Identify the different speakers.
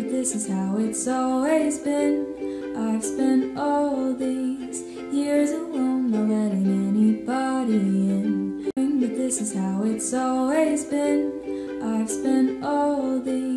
Speaker 1: but this is how it's always been. I've spent all these years alone, not letting anybody in. But this is how it's always been. I've spent all these.